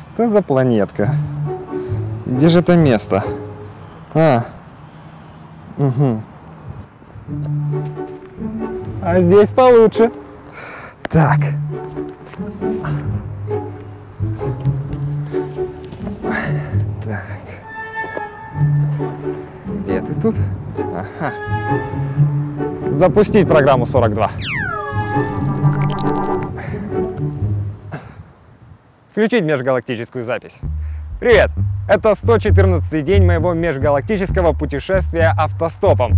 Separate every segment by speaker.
Speaker 1: Что за планетка? Где же это место? А. Угу.
Speaker 2: А здесь получше.
Speaker 1: Так. Так. Где ты тут? Ага.
Speaker 2: Запустить программу 42. Включить межгалактическую запись. Привет! Это 114 день моего межгалактического путешествия автостопом.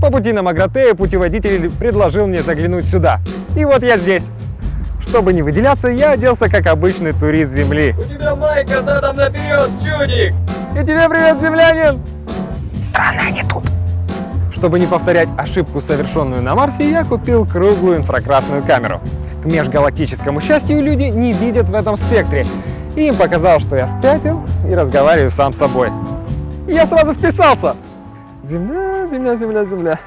Speaker 2: По пути на Магратея путеводитель предложил мне заглянуть сюда. И вот я здесь. Чтобы не выделяться, я оделся как обычный турист Земли.
Speaker 3: У тебя майка задом наперед, чудик!
Speaker 2: И тебе привет, землянин!
Speaker 1: Странно они тут.
Speaker 2: Чтобы не повторять ошибку, совершенную на Марсе, я купил круглую инфракрасную камеру. К межгалактическому счастью, люди не видят в этом спектре. И им показалось, что я спятил и разговариваю сам с собой. И я сразу вписался. Земля, земля, земля, земля.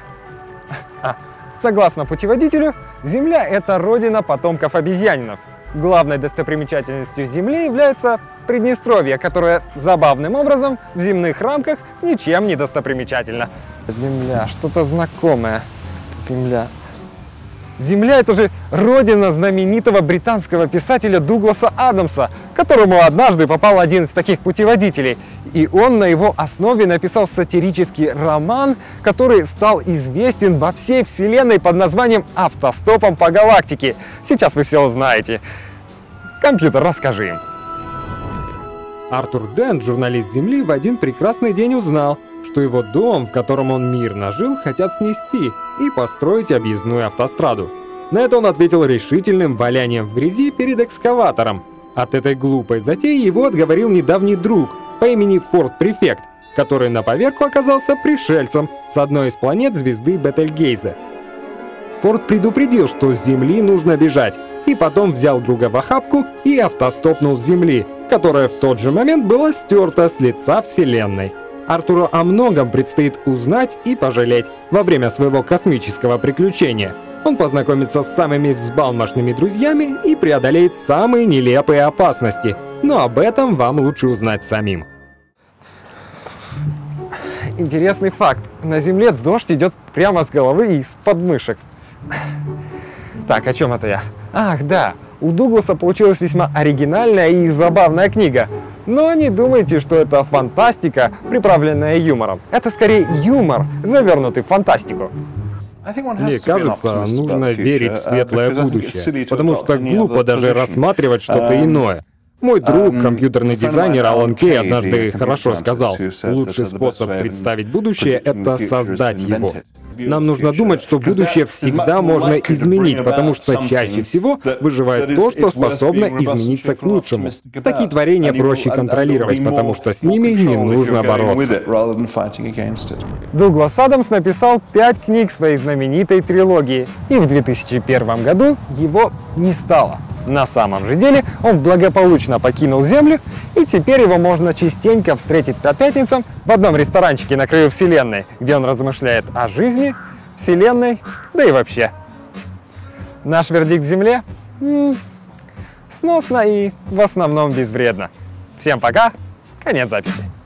Speaker 2: А, согласно путеводителю, Земля – это родина потомков обезьянинов. Главной достопримечательностью Земли является Приднестровье, которое забавным образом в земных рамках ничем не достопримечательно. Земля, что-то знакомое. Земля. Земля – это же родина знаменитого британского писателя Дугласа Адамса, которому однажды попал один из таких путеводителей. И он на его основе написал сатирический роман, который стал известен во всей вселенной под названием «Автостопом по галактике». Сейчас вы все узнаете. Компьютер, расскажи им.
Speaker 1: Артур Дент, журналист Земли, в один прекрасный день узнал, что его дом, в котором он мирно жил, хотят снести и построить объездную автостраду. На это он ответил решительным валянием в грязи перед экскаватором. От этой глупой затеи его отговорил недавний друг по имени Форд Префект, который на поверку оказался пришельцем с одной из планет звезды Бетельгейзе. Форд предупредил, что с Земли нужно бежать, и потом взял друга в охапку и автостопнул с Земли, которая в тот же момент была стерта с лица Вселенной. Артуру о многом предстоит узнать и пожалеть во время своего космического приключения. Он познакомится с самыми взбалмошными друзьями и преодолеет самые нелепые опасности. Но об этом вам лучше узнать самим.
Speaker 2: Интересный факт. На Земле дождь идет прямо с головы и из подмышек. Так, о чем это я? Ах, да, у Дугласа получилась весьма оригинальная и забавная книга. Но не думайте, что это фантастика, приправленная юмором. Это скорее юмор, завернутый в фантастику.
Speaker 1: Мне кажется, нужно верить в светлое будущее, потому что глупо даже рассматривать что-то иное. Мой друг, компьютерный дизайнер Алан Кей, однажды хорошо сказал, лучший способ представить будущее — это создать его. Нам нужно думать, что будущее всегда можно изменить, потому что чаще всего выживает то, что способно измениться к лучшему. Такие творения проще контролировать, потому что с ними не нужно бороться.
Speaker 2: Дуглас Адамс написал пять книг своей знаменитой трилогии, и в 2001 году его не стало. На самом же деле он благополучно покинул Землю, и теперь его можно частенько встретить по пятницам в одном ресторанчике на краю Вселенной, где он размышляет о жизни, Вселенной, да и вообще. Наш вердикт Земле? М -м, сносно и в основном безвредно. Всем пока, конец записи.